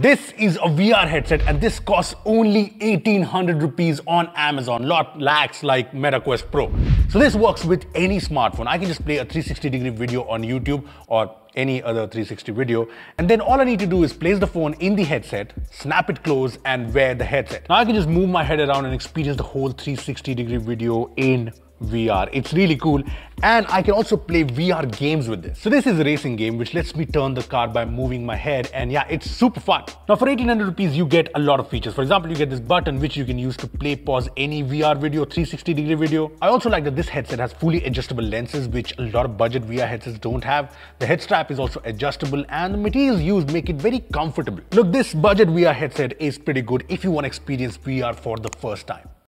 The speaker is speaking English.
This is a VR headset and this costs only 1800 rupees on Amazon, lot lacks like MetaQuest Pro. So this works with any smartphone. I can just play a 360 degree video on YouTube or any other 360 video. And then all I need to do is place the phone in the headset, snap it close and wear the headset. Now I can just move my head around and experience the whole 360 degree video in VR. It's really cool. And I can also play VR games with this. So this is a racing game which lets me turn the car by moving my head and yeah, it's super fun. Now for 1800 rupees, you get a lot of features. For example, you get this button which you can use to play, pause any VR video, 360 degree video. I also like that this headset has fully adjustable lenses which a lot of budget VR headsets don't have. The head strap is also adjustable and the materials used make it very comfortable. Look, this budget VR headset is pretty good if you want to experience VR for the first time.